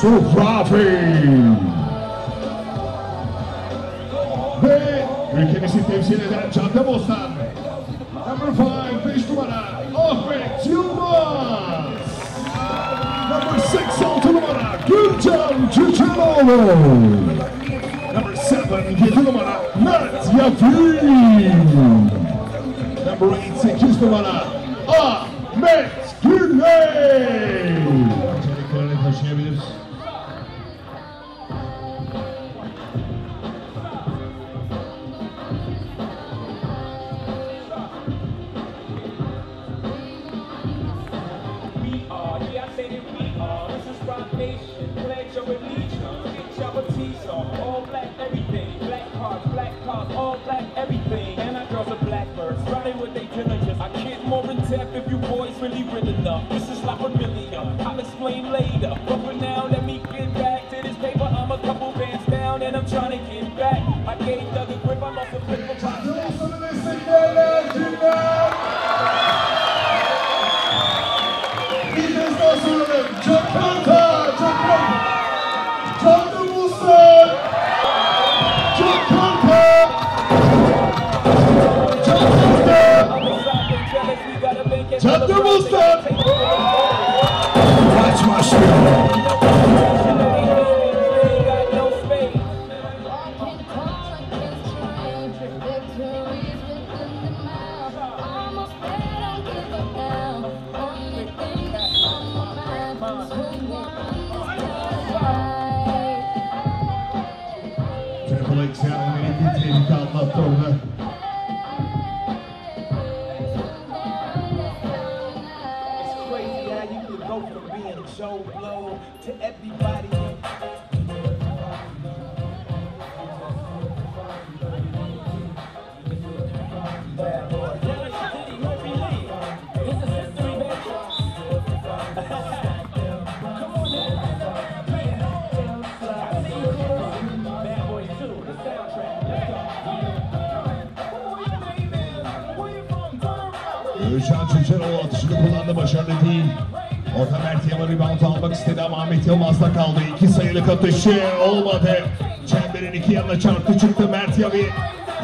Sufrafi. Ve ülkemizi temsil eden Caddebostan. Number 5, 5 numara Ahmet Yılmaz. Number 6, 6 numara Gülcan Çiçenoğlu. Number 7, 7 numara Mert Yafin. Number 8, 8 numara Ahmet down and Özcan Çiçeroğlu atışını kullandı başarılı değil. Orta Mert Yaman rebound almak istedi ama Ahmet Yılmaz'da kaldı. İki sayılık atışı olmadı. Çemberin iki yanına çarptı çıktı Mert Yavi.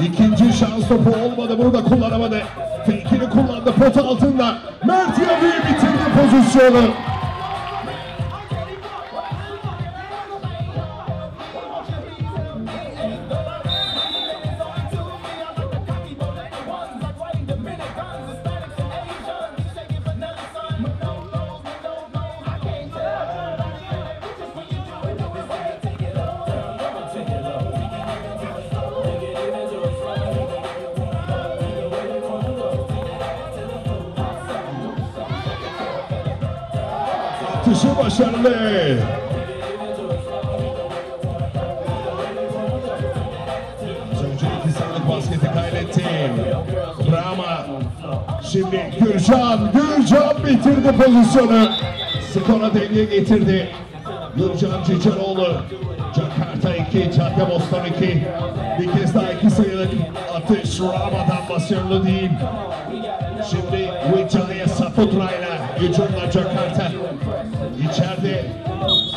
İkinci şans topu olmadı. Bunu da kullanamadı. Fake'ini kullandı pot altında. Mert Yavi bitirdi pozisyonu. Başarılı. Önce iki basketi kaybetti. Brahma. Şimdi Gürcan, Gürcan bitirdi pozisyonu. Skora denge getirdi. Gürcan Cicenoğlu. Jakarta 2, Caddebostan 2. Bir kez daha iki sayılık atış Rama'dan başarılı değil. Şimdi Wijaya Saputra hücumla Jakarta. İçeride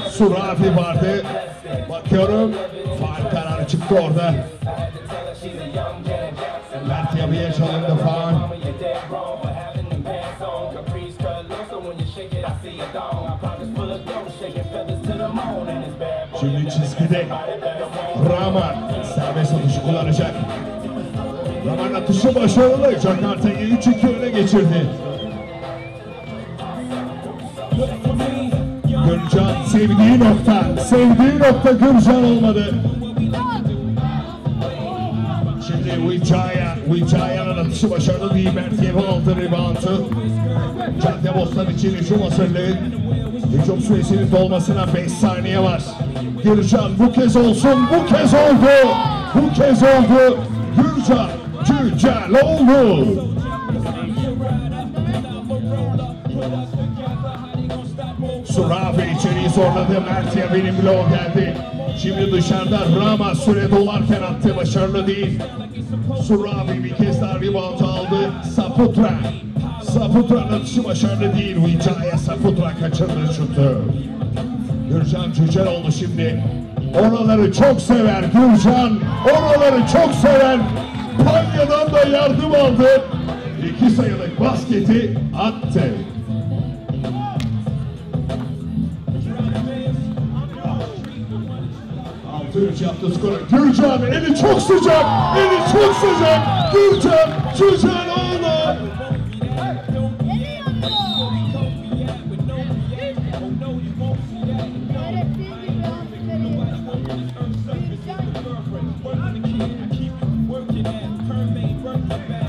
Surafi vardı. Bakıyorum faal kararı çıktı orada. Mert Yabi'ye çalındı faal. Şimdi çizgide Rahman serbest atışı kullanacak. Rahman atışı başarılı. Jakarta'yı 3-2 öne geçirdi. Gürcan sevdiği nokta, sevdiği nokta Gürcan olmadı. Şimdi Wijaya, Wijaya'nın atışı başarılı değil. Mert Yevi aldı reboundu. Caddebostan için hücum hazırlığı. Hücum süresinin dolmasına 5 saniye var. Gürcan bu kez olsun, bu kez oldu. Bu kez oldu. Gürcan, Cüceloğlu. Surabi içeriği zorladı. Mert Yavin'in bloğu geldi. Şimdi dışarıda Rama süre dolarken attı. Başarılı değil. Surabi bir kez daha rebound aldı. Saputra. Saputra'nın atışı başarılı değil. Wijaya Saputra kaçırdı şutu. Gürcan Cüceloğlu şimdi. Oraları çok sever Gürcan. Oraları çok seven. Panya'dan da yardım aldı. İki sayılık basketi attı. Üç yaptı skoru. Gürcan eli çok sıcak. Eli çok sıcak. Gürcan Cüceloğlu.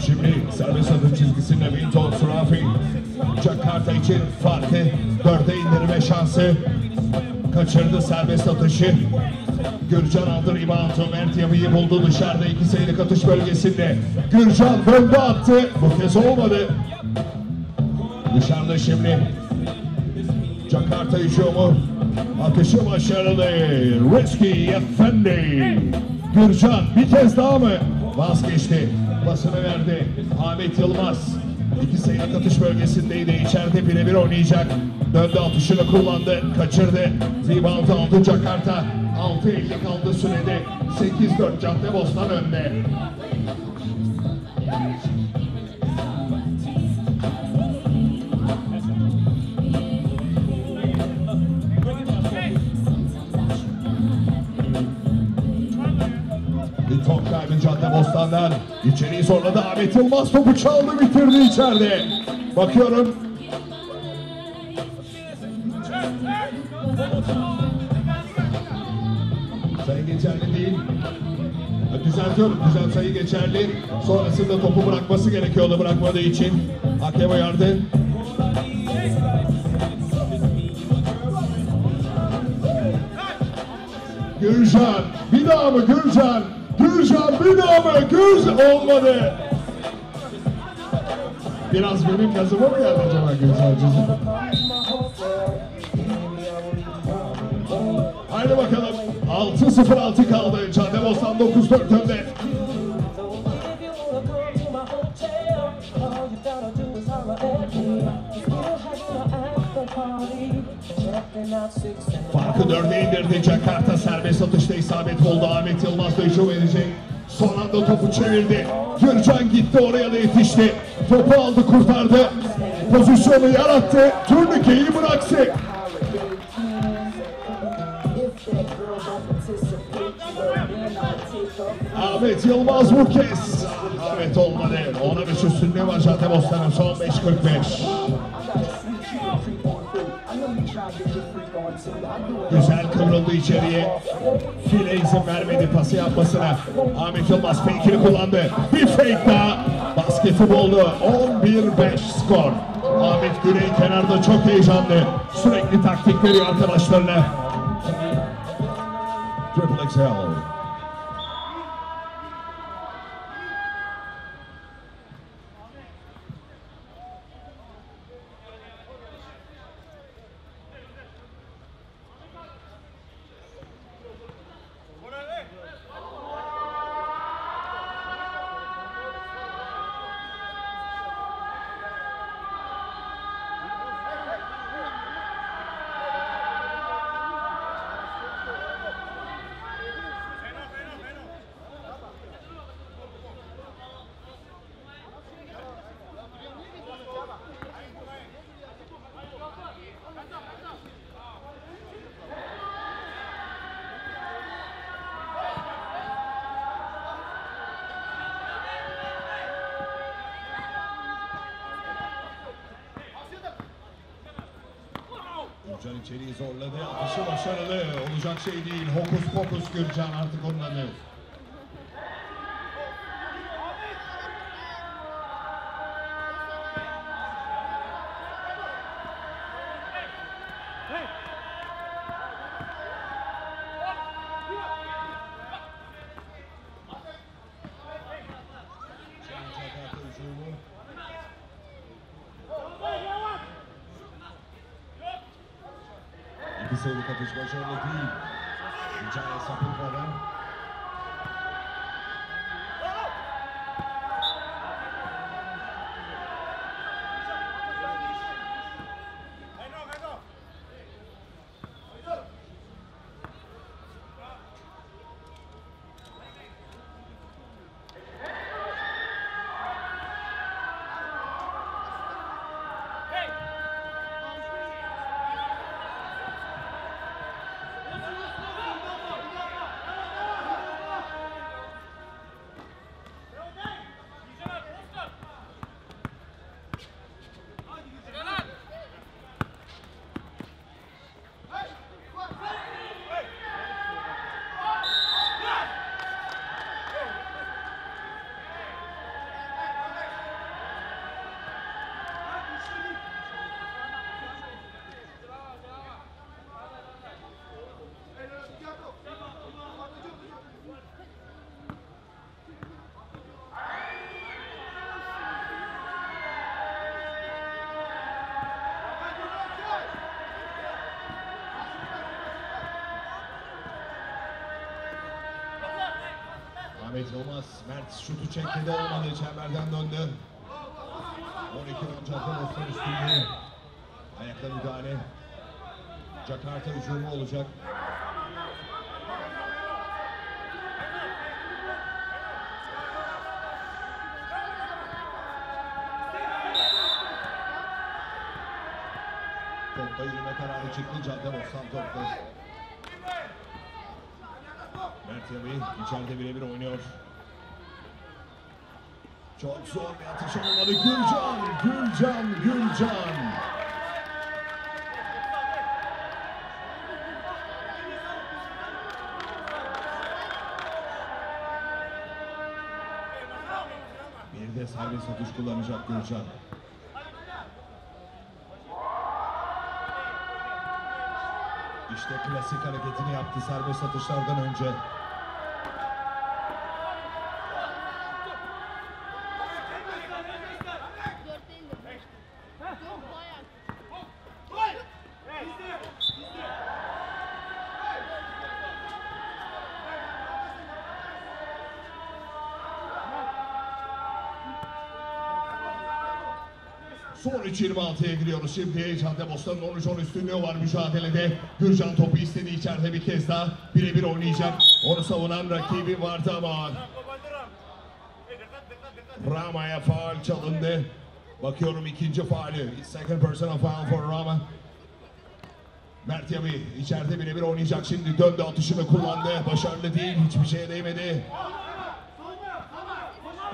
Şimdi serbest atış çizgisinde Winton Surafi. Jakarta için farkı dörde indirme şansı. Kaçırdı serbest atışı. Gürcan aldı reboundu. Mert Yabi'yi buldu dışarıda iki sayılık atış bölgesinde. Gürcan döndü attı. Bu kez olmadı. Dışarıda şimdi. Jakarta hücumu. Atışı başarılı. Reski Efendi. Gürcan bir kez daha mı? Vazgeçti. Basını verdi. Ahmet Yılmaz. İki sayılık atış bölgesindeydi. İçeride birebir oynayacak. Döndü atışını kullandı. Kaçırdı. Rebound aldı Jakarta. 6.50 kaldı sürede. 8-4 Cadde Bostan önde. Bir top kaybı Cadde Bostan'dan. İçeriği zorladı Ahmet Yılmaz topu çaldı bitirdi içeride. Bakıyorum. Düzeltiyorum. Düzen sayı geçerli. Sonrasında topu bırakması gerekiyordu bırakmadığı için. Hakem uyardı. Gürcan. Bir daha mı Gürcan? Gürcan bir daha mı? Gürcan olmadı. Biraz benim gazıma mı geldi acaba Gürcan? Haydi bakalım. 6-0-6 kaldı. Caddebostan 9-4 önde. Farkı dörde indirdi. Jakarta serbest atışta isabet oldu. Ahmet Yılmaz da hücum edecek. Son anda topu çevirdi. Gürcan gitti oraya da yetişti. Topu aldı kurtardı. Pozisyonu yarattı. Turnikeyi bıraktı. Ahmet Yılmaz bu kez. Ahmet olmadı. Ona bir üstünlüğü var Cadde Bostan'ın son 5.45. Güzel kıvrıldı içeriye. File izin vermedi pası yapmasına. Ahmet Yılmaz fake'ini kullandı. Bir fake daha. Basketi buldu. 11-5 skor. Ahmet Güney kenarda çok heyecanlı. Sürekli taktik veriyor arkadaşlarına. Triple XL. Gürcan içeriği zorladı. Atışı başarılı. Olacak şey değil. Hokus pokus Gürcan artık onun adı. İki sayılık atış başarılı değil. Hicaya sapılmadan. Ahmet Yılmaz, Mert şutu çekti de olmadı. Çemberden döndü. 12 run Jakarta üstünde. Ayakla müdahale. Jakarta hücumu olacak. Topla yürüme kararı çıktı. Cadde Bostan topla. Mert Yabi içeride birebir oynuyor. Çok zor bir atış olmadı. Gülcan, Gülcan, Gülcan. Bir de serbest atış kullanacak Gülcan. İşte klasik hareketini yaptı serbest atışlardan önce. Son 3.26'ya giriyoruz şimdi. Cadde Bostan'ın 13-10 üstünlüğü var mücadelede. Gürcan topu istedi içeride bir kez daha. Birebir oynayacak. Onu savunan rakibi vardı ama Rama'ya faal çalındı. Bakıyorum ikinci faali. Second personal foul for Rama. Mert Yabi içeride birebir oynayacak şimdi. Döndü atışını kullandı. Başarılı değil. Hiçbir şeye değmedi.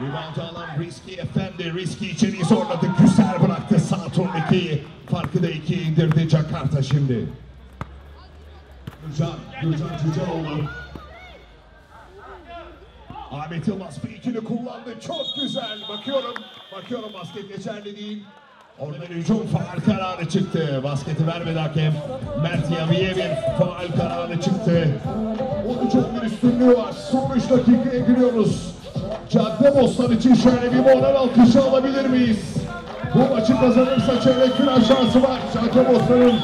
Rebound alan Risky Efendi. Risky içeriği zorladı. Güzel bıraktı sağ turnikiyi. Farkı da ikiye indirdi Jakarta şimdi. Gürcan, Gürcan Cüceloğlu. Ahmet Yılmaz fake'ini kullandı. Çok güzel. Bakıyorum. Bakıyorum basket geçerli değil. Oradan hücum faal kararı çıktı. Basketi vermedi hakem. Mert Yavi'ye bir faal kararı çıktı. 13 bir üstünlüğü var. Son 3 dakikaya giriyoruz. Cadde Bostan için şöyle bir moral alkışı alabilir miyiz? Bu maçı kazanırsa çeyrek final şansı var. Cadde Bostan'ın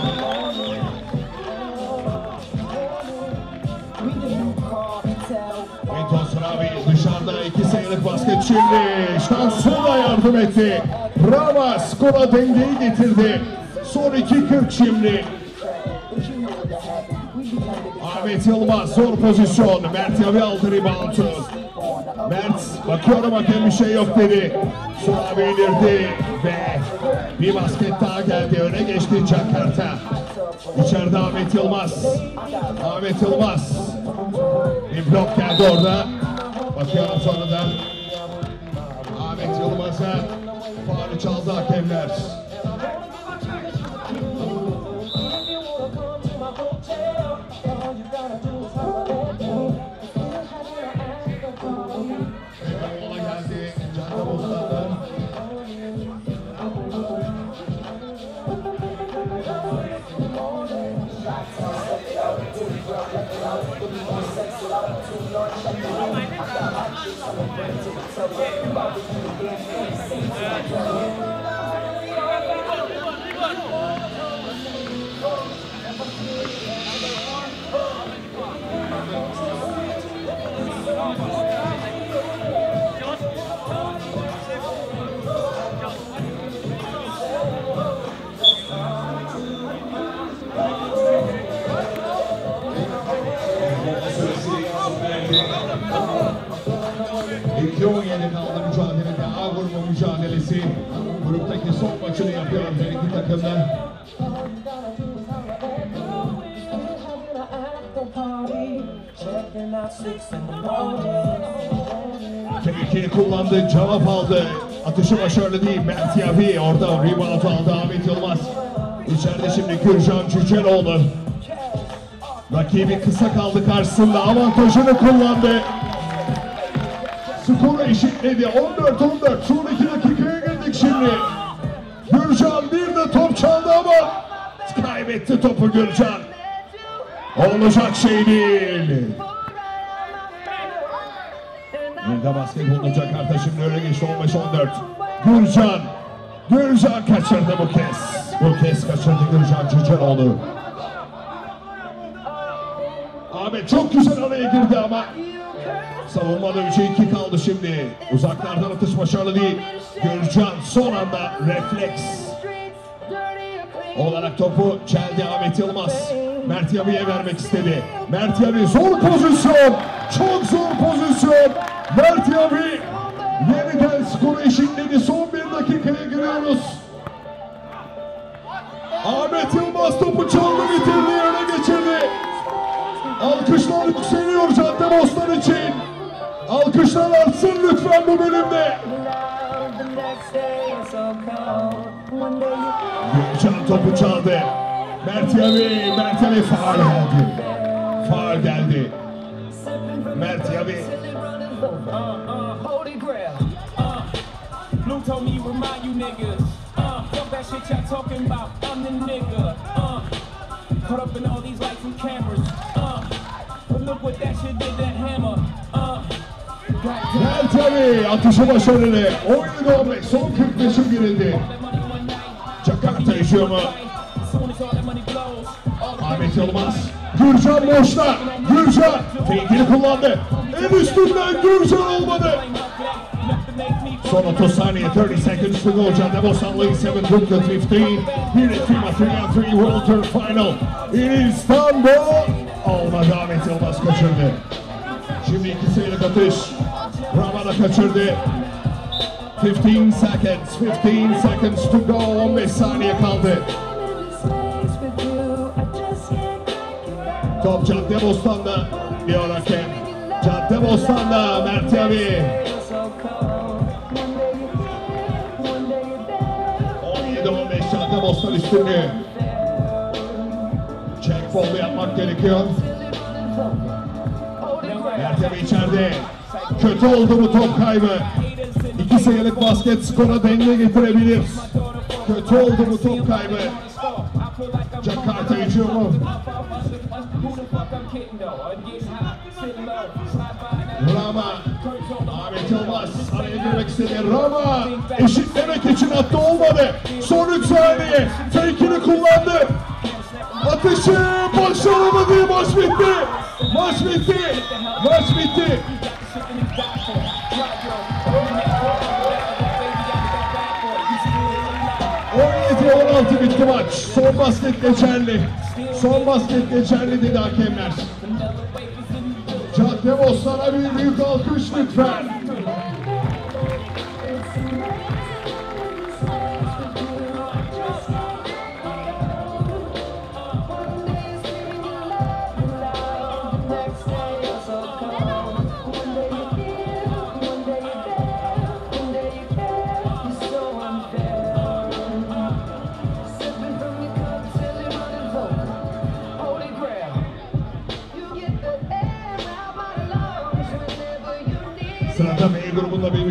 Wintos Ravi dışarıda iki sayılık basket şimdi şansına yardım etti. Rama skora dengeyi getirdi. Son 2.40 şimdi. Ahmet Yılmaz zor pozisyon. Mert Yavi aldı reboundu. Mert bakıyorum hakem bir şey yok dedi. Suavi indirdi ve bir basket daha geldi. Öne geçti Jakarta. İçeride Ahmet Yılmaz. Ahmet Yılmaz. Bir blok geldi orada. Bakıyorum sonra da Ahmet Yılmaz'a faulü çaldı hakemler. Thank you. Tehlikeli kullandı, cevap aldı. Atışı başarılı değil. Mert Yavi orada rebound aldı Ahmet Yılmaz. İçeride şimdi Gürcan Cüceloğlu. Rakibi kısa kaldı karşısında. Avantajını kullandı. Skoru eşitledi. 14-14. Son 2 dakikaya girdik şimdi. Gürcan bir de top çaldı ama kaybetti topu Gürcan. Olacak şey değil. Bir de basketbol olacak Jakarta şimdi öne geçti 15-14. Gürcan. Gürcan kaçırdı bu kez. Bu kez kaçırdı Gürcan Cüceloğlu. Ahmet çok güzel araya girdi ama savunmada 3'e 2 kaldı şimdi. Uzaklardan atış başarılı değil. Gürcan son anda refleks olarak topu çeldi Ahmet Yılmaz. Mert Yabi'ye vermek istedi. Mert Yabi zor pozisyon. Çok zor pozisyon. Mert Yabi yeniden skoru eşitledi. Son bir dakikaya giriyoruz. Ahmet Yılmaz topu çaldı bitirdi yerine geçirdi. Alkışlar yükseliyor Caddebostan için. Alkışlar artsın lütfen bu bölümde. Gülcan topu çaldı. Mert Yavi, Mert Yavi faal geldi. Faal geldi. Mert Yavi. Holy grail. Uh, Blue told me remind you niggas. Uh, fuck that shit y'all talking about. I'm the nigga. Uh, caught up in all these lights and cameras. Uh, but look what that shit did to hammer. Uh, atışı başarılı. 17-15 son 45'e girildi. Jakarta yaşıyor mu? Ahmet Yılmaz. Gürcan boşta. Gürcan. Fake'ini kullandı. En üstünden Gürcan olmadı. to Son 30 saniye 30 seconds to go. Caddebostan League 7 Brooklyn 15. Here at FIMA 3 on 3 World Tour Final in Istanbul. Olmadı Ahmet Yılmaz kaçırdı. Şimdi iki sayılık atış. Rama da kaçırdı. 15 seconds, 15 seconds to go. 15 saniye kaldı. Cold. One day you're here, one day you're there. 17-15 Caddebostan üstünlüğü. Check ball yapmak gerekiyor. Mert Yavi içeride. Kötü oldu bu top kaybı. İki sayılık basket skora denge getirebilir. Kötü oldu bu top kaybı. Jakarta hücumu. Rama. Ahmet Yılmaz araya girmek istedi. Rama eşitlemek için attı olmadı. Son 3 saniye. Fake'ini kullandı. Atışı başaramadı. Maç bitti. Maç bitti. Maç bitti. 17-16 bitti maç. Son basket geçerli. Son basket geçerli dedi hakemler. Caddebostan'a bir büyük alkış lütfen.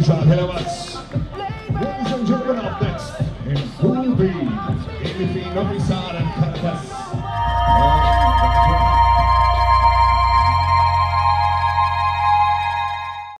Richard Herberts.